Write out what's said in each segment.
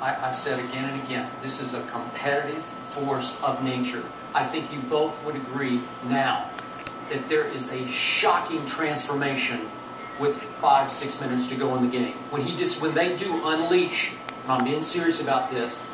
I, I've said again and again, this is a competitive force of nature. I think you both would agree now that there is a shocking transformation with five, six minutes to go in the game. When he just, when they do unleash, I'm being serious about this,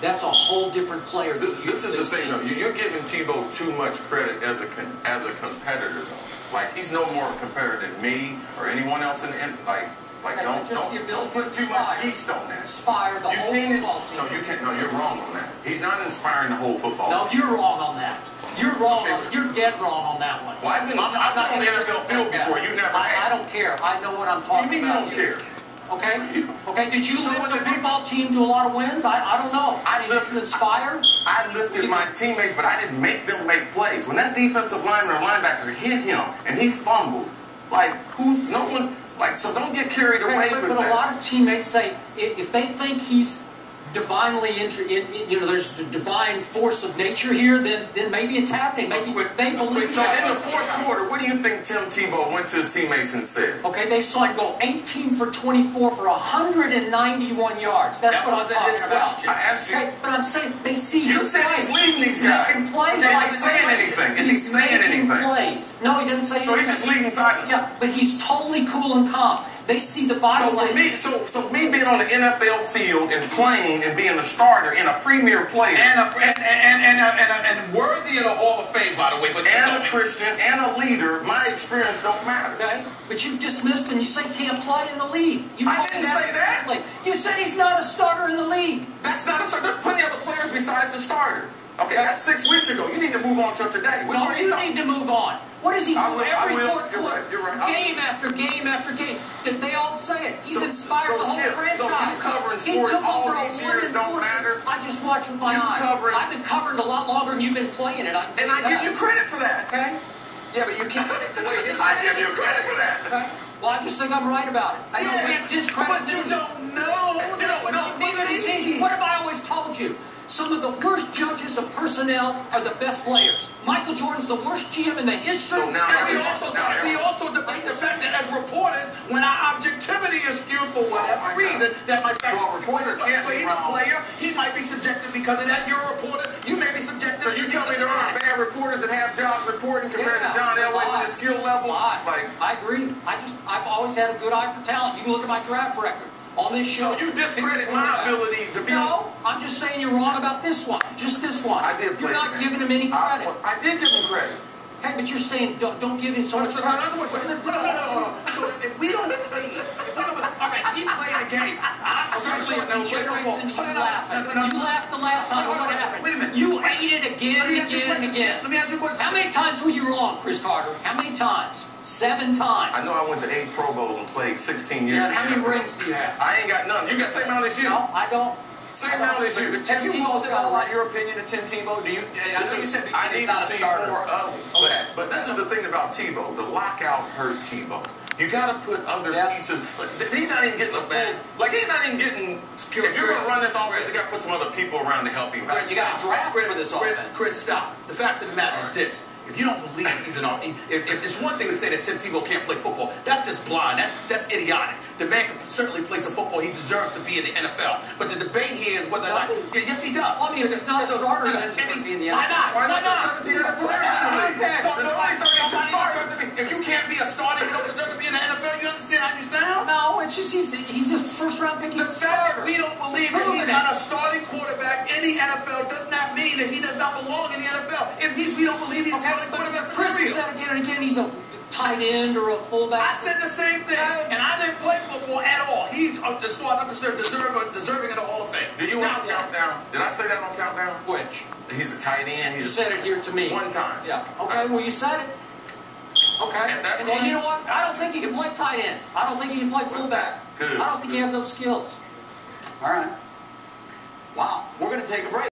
that's a whole different player. This, this is the thing, though. You- You're giving Tebow too much credit as a as a competitor, though. Like he's no more a competitor than me or anyone else in the like like don't don't, don't put to too much inspire. yeast on that. Inspire the You whole can't. football team. No, you can't. No, you're wrong on that. He's not inspiring the whole football. No, team. you're wrong on that. You're wrong. On, you're dead wrong on that one. Well, I've been- I'm not- I've been on the NFL field before. You never I. I don't care. I know what I'm talking you mean you don't here. care? Okay. Okay. Did you So lift the football team to a lot of wins? I, I don't know. I Did lift- you inspire? I lifted my teammates, but I didn't make them make plays. When that defensive lineman or linebacker hit him and he fumbled, like who's no one like so don't get carried away but, with but a lot of teammates say if they think he's divinely inter, in, in- you know, there's the divine force of nature here, then then maybe it's happening. Maybe Quick- they believe So in the fourth quarter, what do you think Tim Tebow went to his teammates and said? Okay, they saw him go 18 for 24 for 191 yards. That's That what I'm talking about. question. I asked you. Okay, but I'm saying they see You said play. he's leading these He's guys. making plays. Is he like saying crazy. anything? Is he saying anything? plays. No, he didn't say anything. So anything. he's just leading silently. Yeah, but he's totally cool and calm. They see the body So for language. me, so so me being on the NFL field and playing and being a starter and a premier player And, a, and, and, and, and, and, and worthy of the Hall of Fame, by the way. But and a Christian and a leader, my experience don't matter. Okay, but you dismissed him. You say he can't play in the league. You I didn't say that. correctly. You said he's not a starter in the league. That's not a starter. There's plenty of other players besides the starter. Okay, that's six weeks ago. You need to move on till today. We No, you talked- need to move on. What does he do will- every will. fourth quarter? right, right. Game after game after game. That they all say it. He's So- inspired so the whole Skip, franchise. so you covering he sports took all over a these years don't force. matter? I just watch with my You eyes. covering- I've been covering a lot longer than you've been playing it. I And I give that. you credit for that. Okay. Yeah, but you can't. Wait, I give you credit for that. Okay. Well, I just think I'm right about it. I we have discredit. But you don't know. You know, what no, you neither does he. What have I always told you? Some of the of personnel are the best players. Michael Jordan's the worst GM in the history. So now And we also, now we also debate the fact that as reporters, when our objectivity is skewed for oh whatever reason, that my So a reporter can't so he's a player, he might be subjective because of that. You're a reporter, you may be subjective. So you tell me there aren't bad reporters that have jobs reporting compared Yeah, to John Elway with his skill level? Like, I agree. I just, I've always had a good eye for talent. You can look at my draft record on this show. so you discredit my ability to be. No, I'm just saying you're wrong about this one. Just this one. I did. You're not giving him any I- credit. I, did give him credit. Hey, but you're saying don't, don't give him so much so, so in credit. other words, so, no, no, no, no, no. So if we don't believe, if we don't, all right, he played a game. I Okay, so certainly it know. generates into you No, no, no, laughing. no, no, no. You laughed the last time. Hold and on, What happened? wait a minute. You ate it again and me ask you a again and again. Let me ask you a question. How many times were you wrong, Chris Carter? How many times? Seven times. I know I went to eight Pro Bowls and played 16 years. Yeah, how many rings do you have? I ain't got none. You got same amount as you. No, I don't. Same amount as you. But Tim Have you Tebow's got a right. on your opinion of Tim Tebow? Do you? I know you said I he's not to a see starter. more of him. Okay. But, but this is the thing about Tebow. The lockout hurt Tebow. You got to put other Yeah. pieces. Like, he's not even getting the full. Like he's not even getting. If you're gonna run this offense, you got to put some other people around to help him. out. You got to draft Chris, for this Chris, offense. Chris, stop. The fact of the matter is this. If you don't believe he's an if, if it's one thing to say that Tim Tebow can't play football, that's just blind. That's that's idiotic. The man can certainly play some football. He deserves to be in the NFL. But the debate here is whether or not. He? Yes, he does. Well, I mean, if it's not a starter, then it's supposed to be in the Why NFL. not? Why not? There's 17 other players in the league. Okay. So There's nobody- only 32 nobody starters. deserves to be- If you can't be a starter, you don't deserve to be in the NFL. You understand how you sound? No, it's just he's he's a first round pick. The fact that we don't believe he's not a starting quarterback in the NFL does not mean that he does not belong in the NFL. It means we don't believe he's a but quarterback. Chris has said again and again he's a tight end or a fullback. I said the same thing, and I didn't play football at all. He's, as far as I'm concerned, deserve, deserving of the Hall of Fame. Did you Now, watch Countdown? Did I say that on Countdown? Which He's a tight end. you said it here to me. one time. Yeah. Okay. Well, you said it. Okay. At that And, and you know what? I don't think he can play tight end. I don't think he can play fullback. Good. I don't think he has those skills. All right. Wow. We're going to take a break.